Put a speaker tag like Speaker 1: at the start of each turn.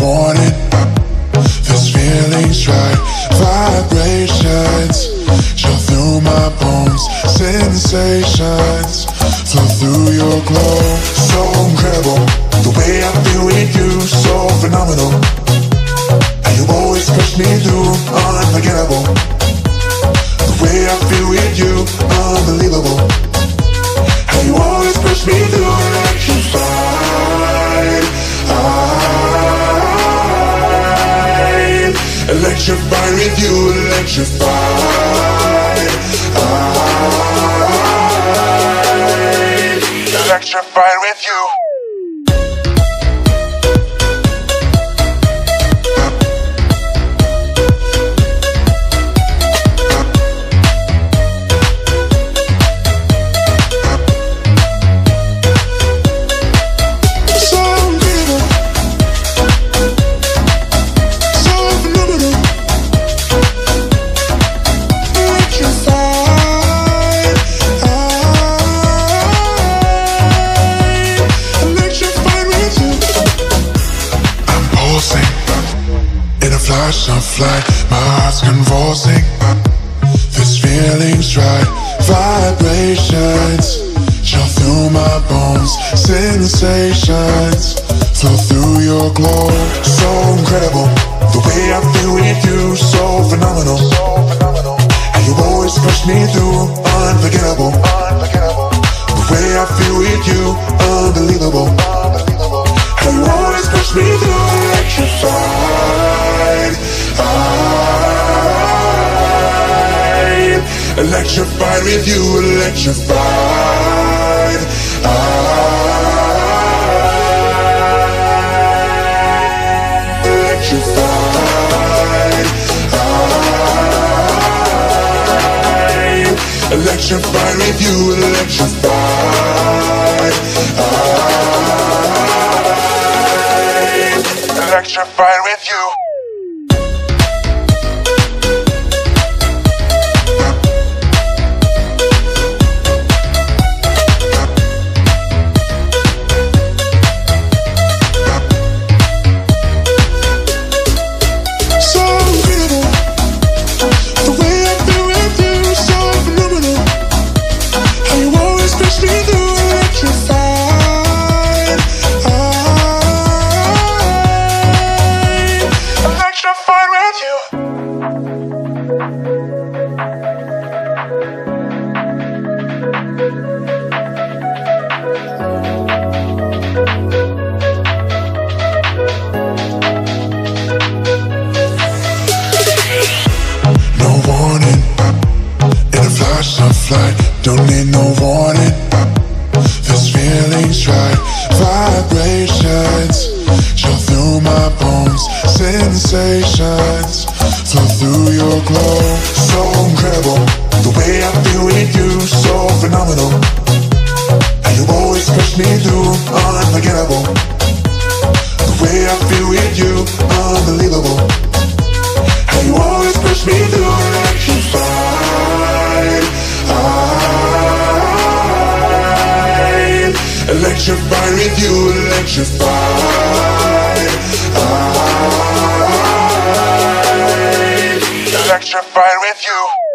Speaker 1: warning. This feeling's right. Vibrations chill through my bones. Sensations flow through your glow. So incredible. The way I feel with you, so phenomenal. And you always push me through, unforgettable. Electrified with you, electrified. I, electrified with you. Flash of light. My heart's convulsing. This feeling's right. Vibrations chill through my bones. Sensations flow through your glow. So incredible. The way I feel with you, so phenomenal. And you always push me through, unforgettable. The way I feel with you, unbelievable. And you always push me through, electrified. Electrified with you, electrified. Electrified. Electrified with you, electrified. Electrified with you. Sensations flow through your glow. So incredible, the way I feel with you, so phenomenal. And you always push me through, unforgettable. The way I feel with you, unbelievable. And you always push me through electrified. I'm electrified with you, electrified. Electrified with you.